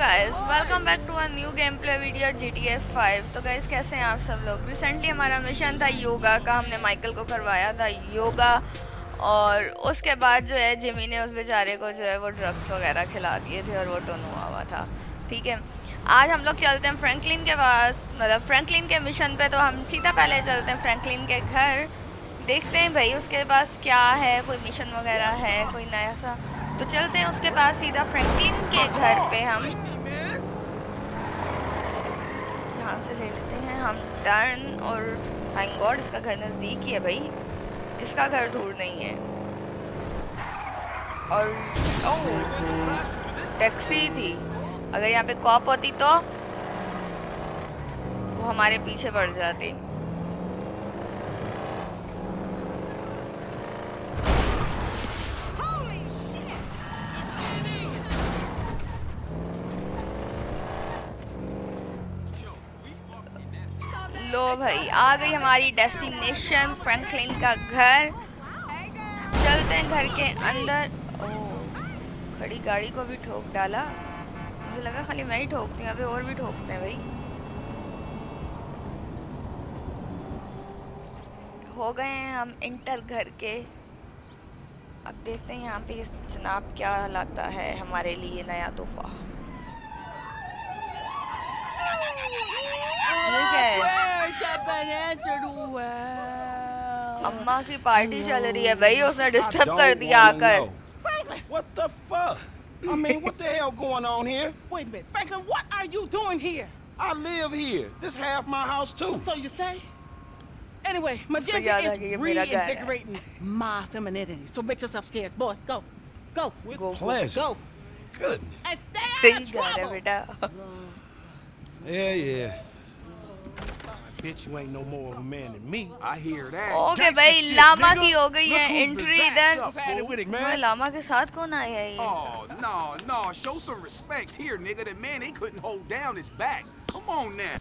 Guys welcome back to a new game play video G T F five तो guys कैसे हैं आप सब लोग? रिसेंटली हमारा मिशन था योगा का, हमने माइकल को करवाया था योगा और उसके बाद जो है जिमी ने उस बेचारे को जो है, वो ड्रग्स वगैरह खिला दिए थे और वो टोन हुआ हुआ था। ठीक है? आज हम लोग चलते हैं फ्रैंकलिन के पास मतलब फ्रैंकलिन के मिशन पे तो हम सीधा पहले चलते हैं फ्रैंकलिन के घर। देखते हैं भाई, उसके पास क्या है, कोई मिशन वगैरह है, कोई नया सा तो चलते हैं उसके पास सीधा फ्रैंकलिन के घर पे हम। यहाँ से ले लेते हैं हम टर्न और थैंक गॉड इसका घर नज़दीक ही है भाई। इसका घर दूर नहीं है। और टैक्सी थी। अगर यहाँ पे कॉप होती तो वो हमारे पीछे पड़ जाती। लो भाई, आ गई हमारी डेस्टिनेशन फ्रैंकलिन का घर। चलते हैं घर के अंदर। ओ, खड़ी गाड़ी को भी ठोक डाला। मुझे लगा खाली मैं ही ठोकती हूँ, अभी और भी ठोकते हैं भाई। हो गए हैं हम इंटर घर के। अब देखते हैं यहाँ पे इस जनाब क्या लाता है हमारे लिए नया तोहफा। अम्मा की पार्टी चल रही है भाई उसने डिस्टर्ब कर दिया आकर What the fuck? I mean, what the hell going on here? Wait a minute, Franklin, what are you doing here? I live here. This half my house too. So you say? Anyway, Magenta is reinvigorating my femininity. So make yourself scarce, boy. Go, go, With Go, go, pleasure. go, Good. and stay सही out of जा रहा है trouble. बेटा Yeah, yeah. Bitch, you ain't no more of a man than me. I hear that. Okay Gangsta भाई shit, Lama nigga. की हो गई Look है who's एंट्री back. इधर What's up, Had it fool? with it, मैं man. Lama के साथ कौन आया है ये Oh, no, no. Show some respect here, nigga. The man, they couldn't hold down his back. Come on now.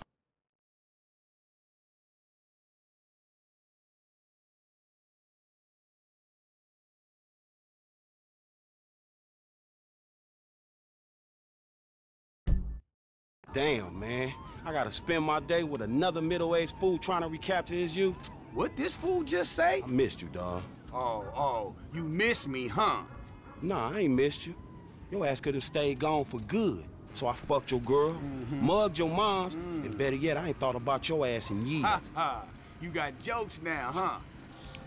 Damn, man. I gotta spend my day with another middle-aged fool trying to recapture his youth. What this fool just say? I missed you, dawg. Oh, oh, you miss me, huh? Nah, I ain't missed you. Your ass could have stayed gone for good. So I fucked your girl, mm-hmm. mugged your moms, mm. and better yet, I ain't thought about your ass in years. Ha ha. You got jokes now, huh?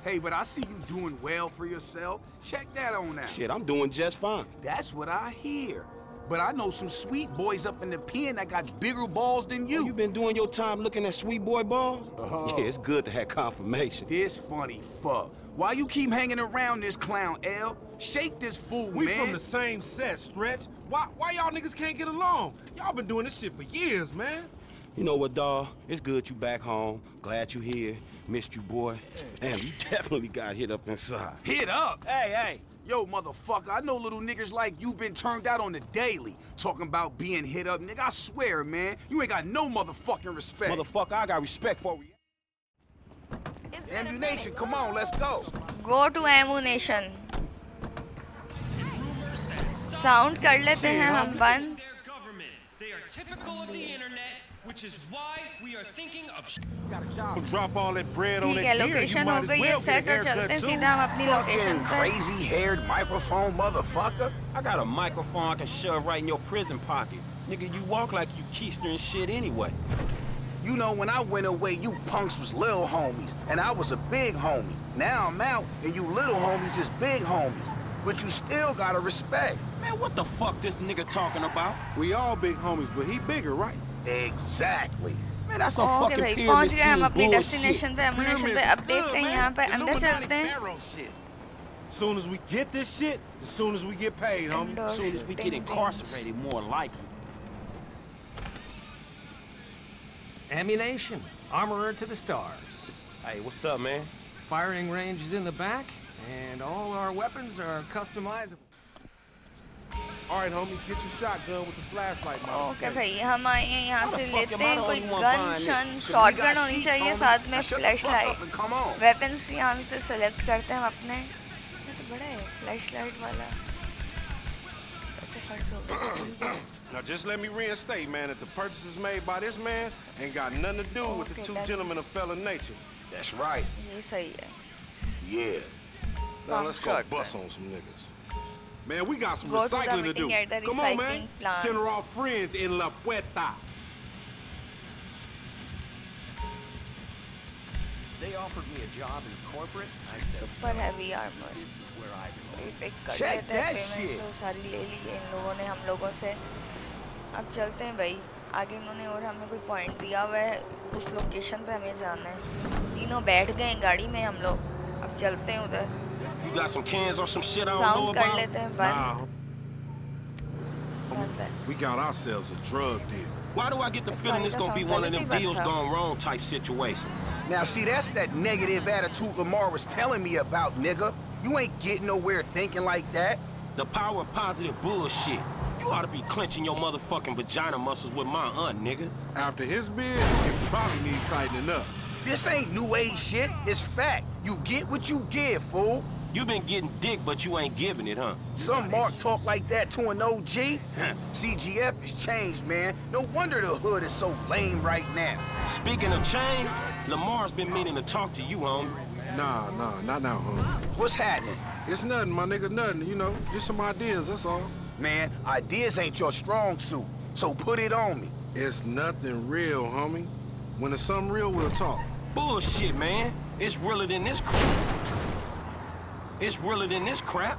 Hey, but I see you doing well for yourself. Check that on out. Shit, I'm doing just fine. That's what I hear. But I know some sweet boys up in the pen that got bigger balls than you. Oh, you been doing your time looking at sweet boy balls? Uh-huh. Yeah, it's good to have confirmation. This funny fuck. Why you keep hanging around this clown, L? Shake this fool, We man. We from the same set, Stretch. Why, why y'all niggas can't get along? Y'all been doing this shit for years, man. You know what, dawg? It's good you back home. Glad you here. Missed you, boy. Damn, you definitely got hit up inside. Hit up. Hey, hey. Yo, motherfucker, I know little niggas like you been turned out on the daily. Talking about being hit up, nigga. I swear, man, you ain't got no motherfucking respect. Motherfucker, I got respect for you. Ammu-Nation, come on, let's go. Go to Ammu-Nation. Sound कर लेते हैं हम बंद. They are typical of the internet which is why we are thinking of drop all that bread on that location You might as well get a. Fucking crazy-haired microphone motherfucker. I got a microphone I can shove right in your prison pocket. Nigga, you walk like you keister and shit anyway. You know, when I went away, you punks was little homies, and I was a big homie. Now I'm out, and you little homies is big homies. But you still gotta respect. Man, what the fuck this nigga talking about? We all big homies, but he bigger, right? Exactly. Man, that's some okay, fucking pyramid पहुंच गए हम अपनी destination पे ammunition पे अब देखते हैं यहाँ पे अंदर चलते हैं Soon as we get this shit, as soon as we get paid, homie. As soon as we get incarcerated, more likely. Ammu-Nation. Armorer to the stars. Hey, what's up, man? Firing range is in the back, and all our weapons are customizable. All right, homie, get your shotgun with the flashlight, okay motherfucker. भाई हम आए हैं यहाँ How the से fuck लेते am I हैं the कोई only one gun buying शन this? 'Cause we shot got gun होनी sheets, चाहिए homie. साथ में Now shut the flash fuck light up and come on. Weapons यहाँ से सेलेक्ट करते हैं हम अपने ये तो बड़ा है फ्लैश लाइट वाला Now just let me reinstate, man, that the purchases made by this man ain't got nothing to do with the two gentlemen of felon nature. That's right. ये सही है Yeah. Now let's go Short, bust on some niggas. Man, we got some Go recycling to do. meeting at Come on, man. plant. Send her off friends in La Puerta. They offered me a job in corporate. I said, super heavy armour this is where I belong. Check that shit. तो सारी ले ली है इन लोगों ने हम लोगों से अब चलते हैं भाई आगे इन्होंने और हमें कोई पॉइंट दिया हुआ है उस लोकेशन पे हमें जाना है तीनों बैठ गए हैं गाड़ी में हम लोग अब चलते हैं उधर You got some cans or some shit I don't know sound कर about? लेते हैं बंद Nah, बंद है we got ourselves a drug deal. Why do I get the feeling it's gonna be one of them deals gone wrong type situation? Now, see, that's that negative attitude Lamar was telling me about, nigga. You ain't getting nowhere thinking like that. The power of positive bullshit. You ought to be clenching your motherfucking vagina muscles with my aunt, nigga. After his bid, you probably need tightening up. This ain't new age shit. It's fact. You get what you give, fool. You been getting dick, but you ain't giving it, huh? Some Mark talk like that to an OG. CGF has changed, man. No wonder the hood is so lame right now. Speaking of change, Lamar's been meaning to talk to you, homie. Nah, nah, not now, homie. What's happening? It's nothing, my nigga, nothing, you know. Just some ideas, that's all. Man, ideas ain't your strong suit, so put it on me. It's nothing real, homie. When it's something real, we'll talk. Bullshit, man. It's realer than this crap. It's realer than this crap.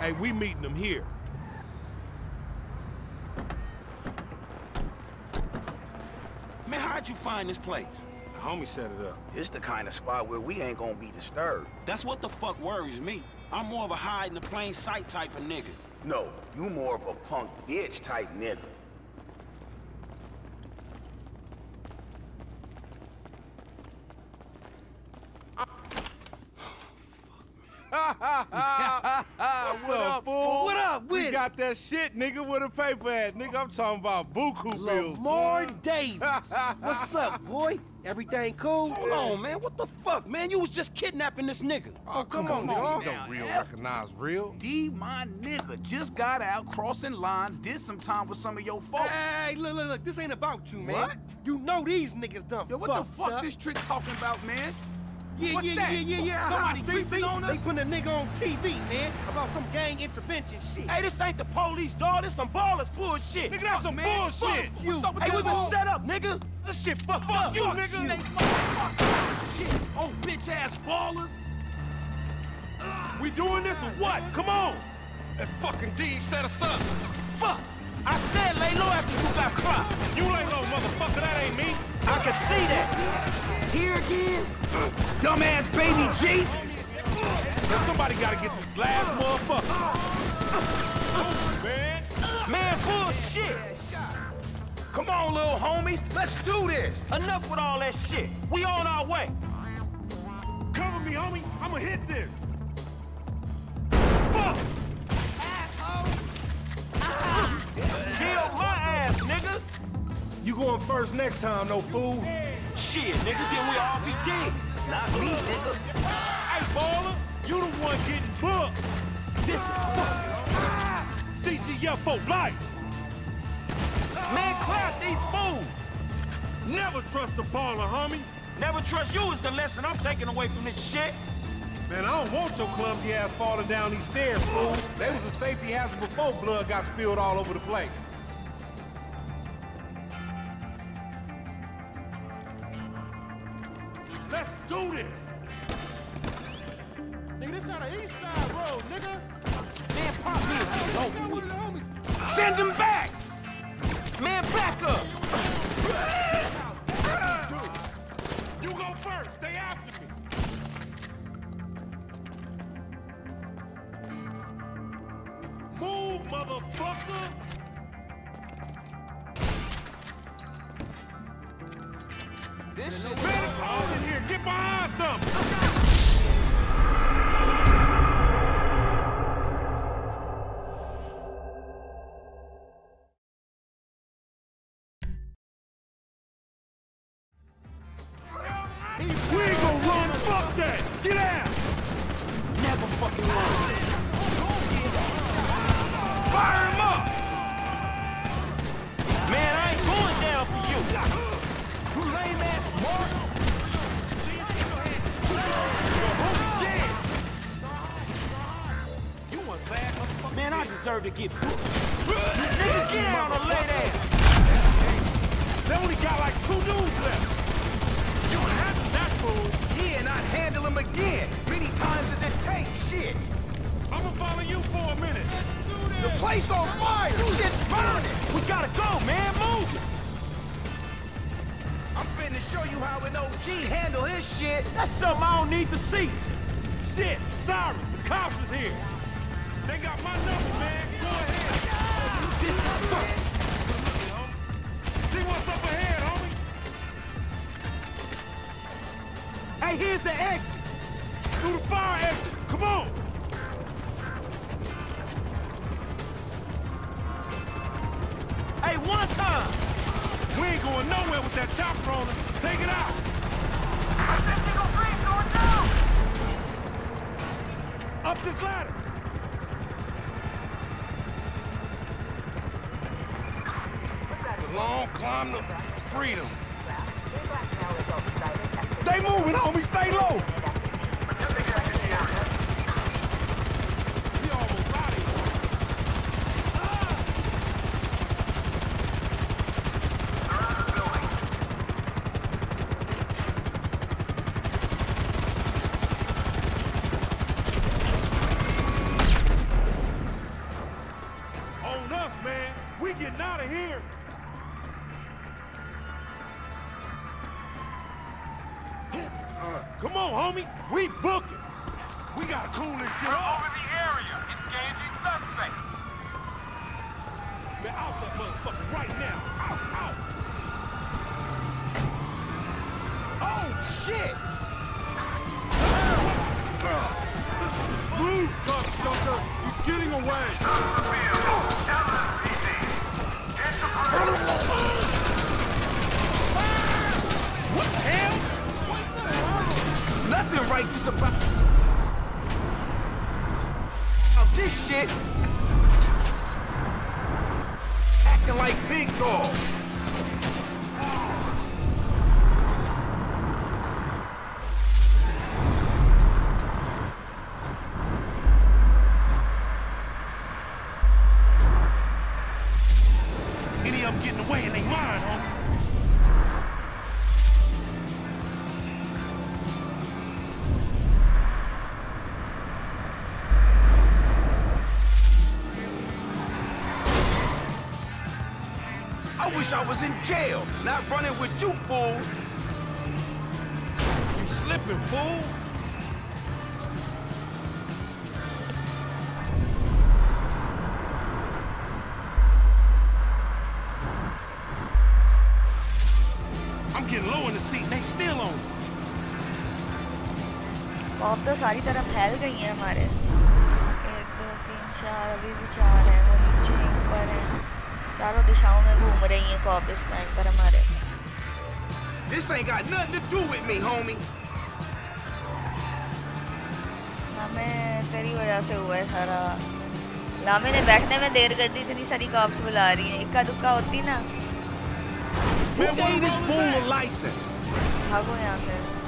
Hey, we meeting them here. Man, how'd you find this place? The homie set it up. It's the kind of spot where we ain't gonna be disturbed. That's what the fuck worries me. I'm more of a hide in the plain sight type of nigga. No, you more of a punk bitch type nigga. What's What up, up, fool? What up We with it? got that shit, nigga, with a paper at. Nigga, I'm talking about buku bills. Lamar boy. Davis. What's up, boy? Everything cool? Hold on, man. What the fuck, man? You was just kidnapping this nigga. Oh, oh come, on, dog. You don't real recognize real. D, my nigga, just got out crossing lines, did some time with some of your folks. Hey, look, look, look. This ain't about you, man. What? You know these niggas done Yo, what the fucked fuck up. this trick talking about, man? Yeah, What's yeah, that? yeah, yeah, yeah. Somebody uh-huh. see, creeping see? on us? They putting a nigga on TV, man, about some gang intervention shit. Hey, this ain't the police, dog. This some Ballas bullshit. Nigga, that's some man. bullshit. Fuck you. What's up with Hey, that we been set up, nigga. This shit fucked up. you, Fuck nigga. Motherfucking shit. Oh, bitch ass Ballas. We doing this or what? Come on. That fucking D set us up. Fuck. I said lay low after you got cropped. You ain't no motherfucker. That ain't me. I can see that. Here again? Dumbass baby G. Now somebody gotta get this last motherfucker. Man. Man, bullshit. Come on, little homie. Let's do this. Enough with all that shit. We on our way. Cover me, homie. I'ma hit this. Going first next time, no fool. Shit, nigga, then we all be dead. Not me, nigga. Hey, Balla, you the one getting booked. This is fuck. CGF for life. Man, clap these fools. Never trust a Balla, homie. Never trust you is the lesson I'm taking away from this shit. Man, I don't want your clumsy ass falling down these stairs, fool. They was a safety hazard before blood got spilled all over the place. Nigga, this on the east side road, nigga. Man, pop me and get it over. Send him back. Man, back up. You go first. Stay after me. Move, motherfucker. You want sad motherfucker? Man, I deserve to get booked. Nigga, get down or lay down. They only got like two dudes left. You handle that fool. Yeah, and I'd handle him again. Many times as it takes. Shit. I'ma follow you for a minute. The place on fire. Shit's burning. We gotta go, man. Move. I'm finna show you how an OG handle his shit. That's something I don't need to see. Shit, sorry, the cops is here. They got my number, man. Go ahead. See what's up ahead, homie. Hey, here's the exit. Through the fire exit. Come on. Hey, one time. We ain't going nowhere with that chopper on us. Take it out. Up this ladder. Long climb to freedom. Stay moving, homie. Stay low. Man. We getting out of here. Come on, homie. We booking. We gotta cool this shit off. Over the area. Engaging suspects. Man, out that motherfucker right now. Out, out. Oh, shit. Move, cocksucker. He's getting away. About this shit. Acting like big dog. Any of them getting away and they mine, homie. wish I was in jail, not running with you fools. You slipping, fool. I'm getting low in the seat and they still on me. Bomb तो सारी तरफ फैल गई हैं हमारे एक दो तीन चार अभी भी चार हैं वो नीचे ऊपर हैं चारों दिशाओं में घूम रही हैं कॉप इस टाइम पर हमारे This ain't got nothing to do with me, homie. हमें तेरी वजह से हुआ है सारा लामे ने बैठने में देर कर दी इतनी सारी कॉप्स बुला रही हैं इक्का दुक्का होती ना? भागो यहाँ से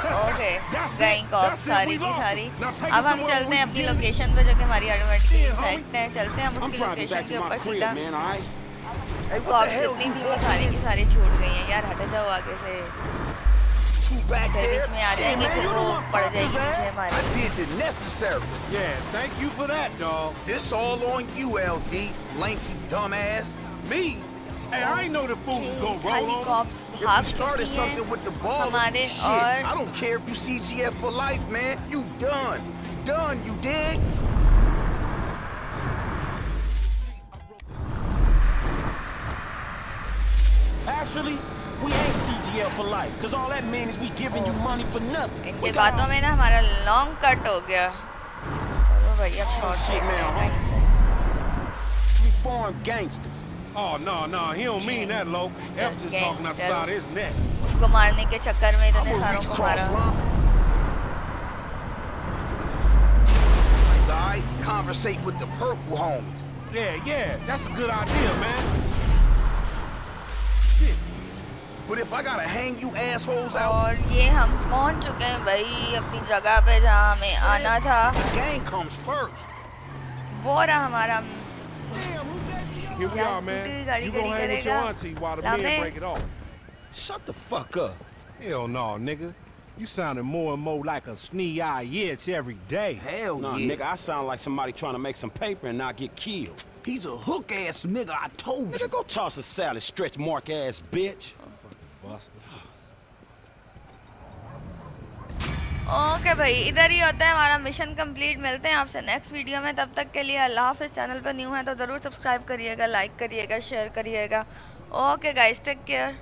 ओके। गई कॉप सारी की सारी अब हम चलते हैं अपनी लोकेशन पे जो कि हमारी ऑटोमेटिक सेट है। चलते हैं हम उसकी लोकेशन के ऊपर सीधा। कॉप जितनी थी वो सारी की सारी छूट गई हैं यार हट जाओ आगे से। तो Yeah, thank you for that, dog. This all on you, LD, lanky dumbass. the fools was gonna roll सारी on. cops If you भाग started चुकी something हैं with the ball, हमारे shit, और I don't care if you CGF for life, man. You done. Done, you dig? Actually, we ain't CGL for life, because all that means is we giving you money for nothing. इनके We got बातों में ना हमारा long cut हो गया चलो भैया short shit, देखते हैं man, कहीं से we foreign gangsters. Oh, no, no, he don't mean that, Lo. F just talking out the side of his neck. उसको मारने के चक्कर में I'm इतने gonna सारों reach को across मारा line. Alright, conversate with the purple homies. Yeah, yeah, that's a good idea, man. Shit. But if I gotta hang you assholes out, और ये हम पहुंच चुके हैं भाई अपनी जगह पे जहाँ हमें आना था the gang comes first. वो रहा हमारा here we are, man. You gonna hang with your auntie while the men break it off. Shut the fuck up. Hell no, nigga. You sounding more and more like a snee-eye yitch every day. Hell nah, yeah. nigga, I sound like somebody trying to make some paper and not get killed. He's a hook-ass nigga, I told nigga, you. Nigga, go toss a salad, stretch mark-ass bitch. Buster. Okay भाई, इधर ही होता है हमारा mission complete मिलते हैं आपसे next video में। तब तक के लिए अल्लाह हाफिज। चैनल पर न्यू है तो ज़रूर सब्सक्राइब करिएगा लाइक करिएगा शेयर करिएगा। Okay guys take care